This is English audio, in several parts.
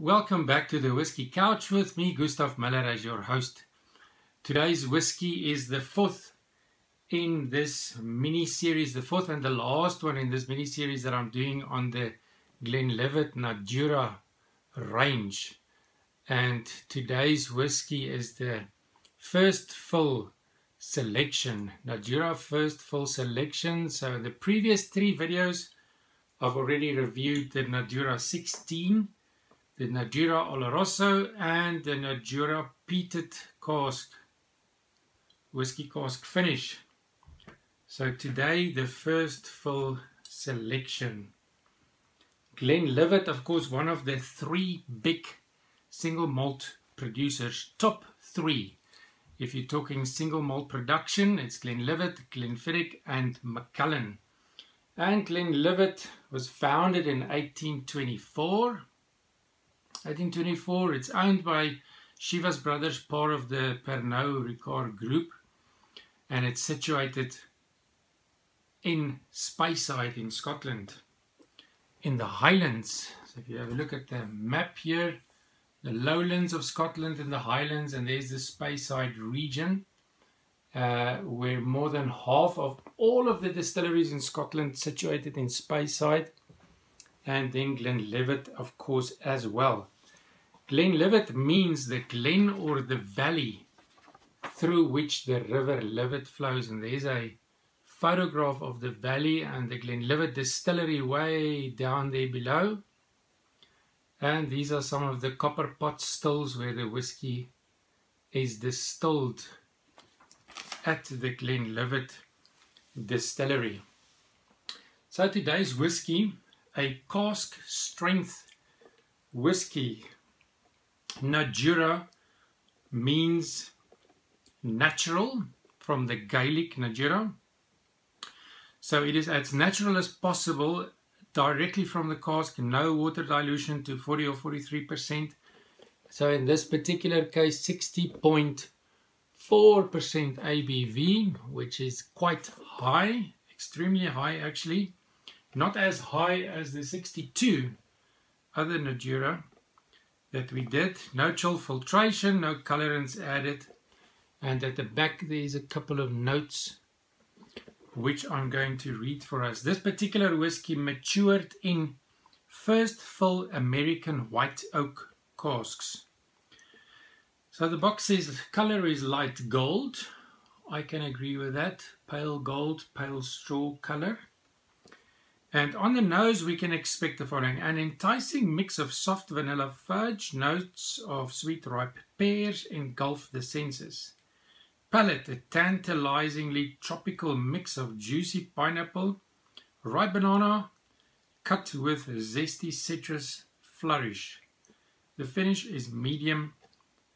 Welcome back to the Whisky Couch with me, Gustav Miller, as your host. Today's whiskey is the fourth in this mini series, the fourth and the last one in this mini series that I'm doing on the Glenlivet Nadurra range. And today's whiskey is the first fill selection, Nadurra first fill selection. So the previous three videos, I've already reviewed the Nadurra 16 the Nadurra Oloroso and the Nadurra Peated Cask Whiskey Cask Finish. So today the first fill selection. Glenlivet, of course, one of the three big single malt producers, top three. If you're talking single malt production, it's Glenlivet, Glenfiddich and Macallan. And Glenlivet was founded in 1824 1824. It's owned by Chivas Brothers, part of the Pernod Ricard Group, and it's situated in Speyside in Scotland, in the Highlands. So if you have a look at the map here, the lowlands of Scotland and the Highlands, and there's the Speyside region, uh, where more than half of all of the distilleries in Scotland are situated in Speyside, and then Glenlivet, of course, as well. Glenlivet means the glen or the valley through which the river Livet flows. And there's a photograph of the valley and the Glenlivet distillery way down there below. And these are some of the copper pot stills where the whiskey is distilled at the Glenlivet distillery. So today's whiskey, a cask strength whiskey Nadurra means natural from the Gaelic Nadurra. So it is as natural as possible directly from the cask, no water dilution to 40 or 43%. So in this particular case, 60.4% ABV, which is quite high, extremely high actually. Not as high as the 62 other Nadurra, that we did. No chill filtration, no colorants added. And at the back there's a couple of notes which I'm going to read for us. This particular whiskey matured in first fill American white oak casks. So the box says color is light gold. I can agree with that. Pale gold, pale straw color. And on the nose, we can expect the following. An enticing mix of soft vanilla fudge, notes of sweet ripe pears engulf the senses. Palate, a tantalizingly tropical mix of juicy pineapple, ripe banana, cut with zesty citrus flourish. The finish is medium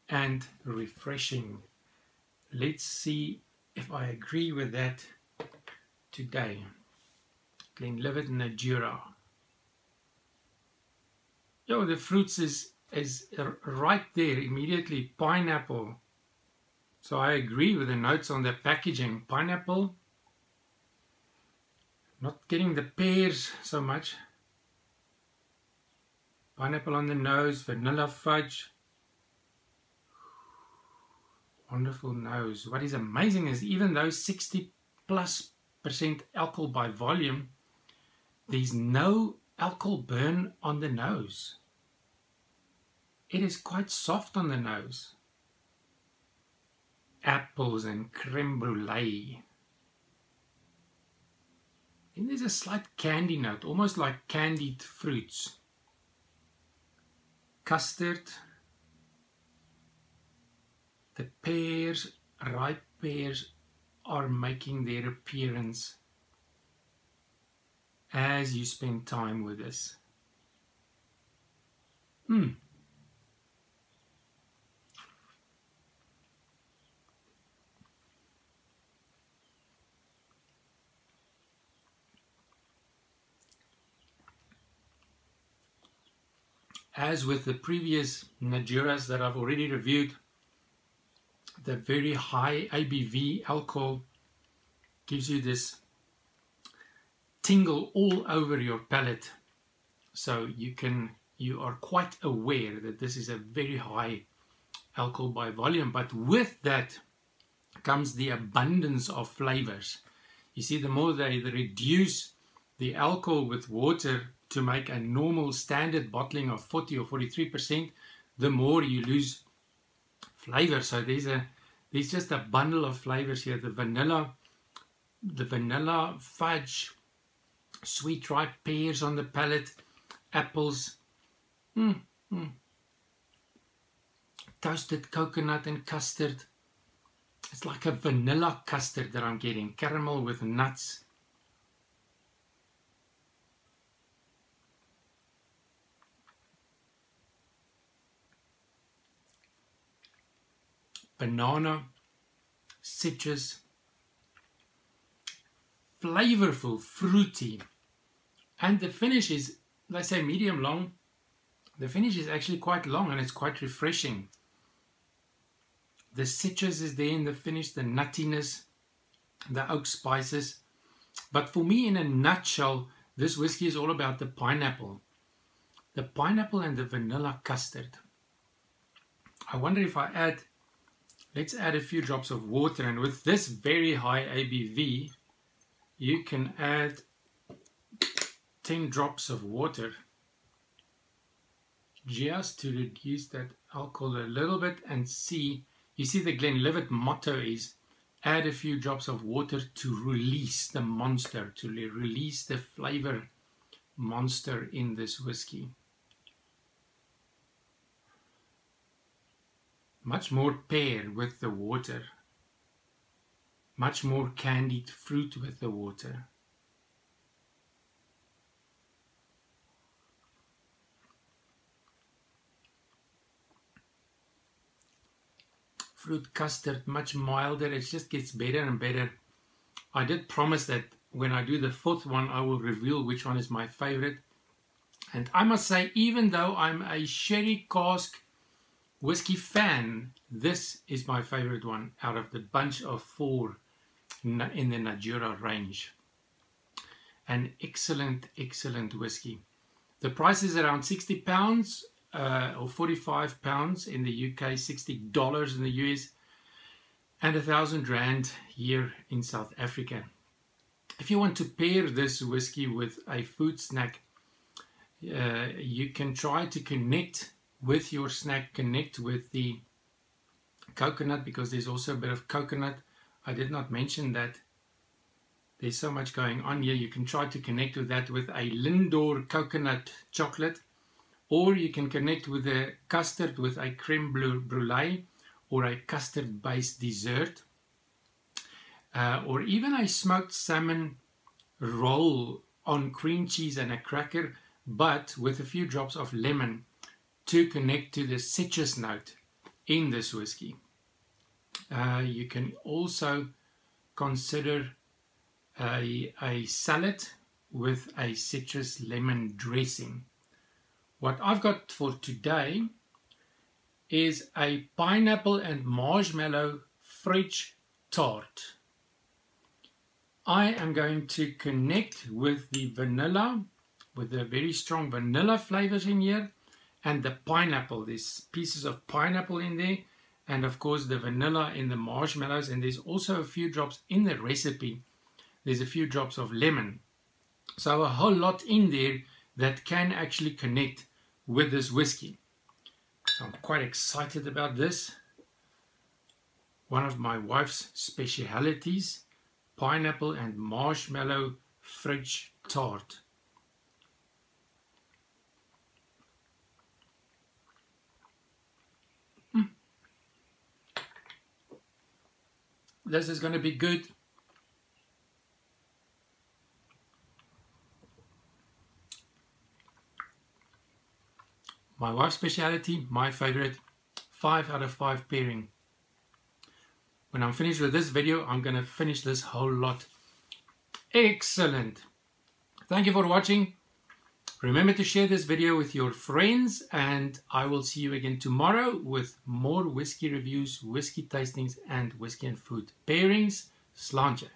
and refreshing. Let's see if I agree with that today. Glenlivet Nadurra. Yo, the fruits is is right there immediately. Pineapple. So I agree with the notes on the packaging. Pineapple. Not getting the pears so much. Pineapple on the nose, vanilla fudge. Wonderful nose. What is amazing is even though 60 plus percent alcohol by volume, there's no alcohol burn on the nose. It is quite soft on the nose. Apples and creme brulee. Then there's a slight candy note, almost like candied fruits. Custard. The pears, ripe pears, are making their appearance as you spend time with us. Hmm. As with the previous Nadurras that I've already reviewed, the very high ABV alcohol gives you this tingle all over your palate so you can you are quite aware that this is a very high alcohol by volume. But with that comes the abundance of flavors. You see, the more they reduce the alcohol with water to make a normal standard bottling of 40 or 43%, the more you lose flavor. So there's a there's just a bundle of flavors here. The vanilla, the vanilla fudge, sweet ripe pears on the palate, apples, mm, mm. toasted coconut and custard. It's like a vanilla custard that I'm getting, caramel with nuts. banana, citrus, flavorful, fruity. And the finish is, let's say medium long, the finish is actually quite long and it's quite refreshing. The citrus is there in the finish, the nuttiness, the oak spices. But for me, in a nutshell, this whiskey is all about the pineapple. The pineapple and the vanilla custard. I wonder if I add Let's add a few drops of water and with this very high ABV you can add 10 drops of water just to reduce that alcohol a little bit and see you see the Glenlivet motto is add a few drops of water to release the monster to release the flavor monster in this whiskey. Much more pear with the water, much more candied fruit with the water. Fruit custard, much milder, it just gets better and better. I did promise that when I do the fourth one, I will reveal which one is my favorite. And I must say, even though I'm a sherry cask Whiskey fan, this is my favorite one out of the bunch of four in the Nadurra range. An excellent, excellent whiskey. The price is around 60 pounds uh, or 45 pounds in the UK, $60 in the US, and a thousand rand here in South Africa. If you want to pair this whiskey with a food snack, uh, you can try to connect with your snack connect with the coconut because there's also a bit of coconut I did not mention that there's so much going on here you can try to connect with that with a Lindor coconut chocolate or you can connect with a custard with a creme brulee or a custard based dessert uh, or even a smoked salmon roll on cream cheese and a cracker but with a few drops of lemon to connect to the citrus note in this whiskey. Uh, you can also consider a, a salad with a citrus lemon dressing. What I've got for today is a pineapple and marshmallow fridge tart. I am going to connect with the vanilla, with the very strong vanilla flavors in here, and the pineapple. There's pieces of pineapple in there and of course the vanilla in the marshmallows and there's also a few drops in the recipe. There's a few drops of lemon. So a whole lot in there that can actually connect with this whiskey. So I'm quite excited about this. One of my wife's specialities, pineapple and marshmallow fridge tart. This is going to be good. My wife's speciality, my favorite, 5 out of 5 pairing. When I'm finished with this video, I'm going to finish this whole lot. Excellent. Thank you for watching. Remember to share this video with your friends and I will see you again tomorrow with more whiskey reviews, whiskey tastings and whiskey and food pairings. Sláinte.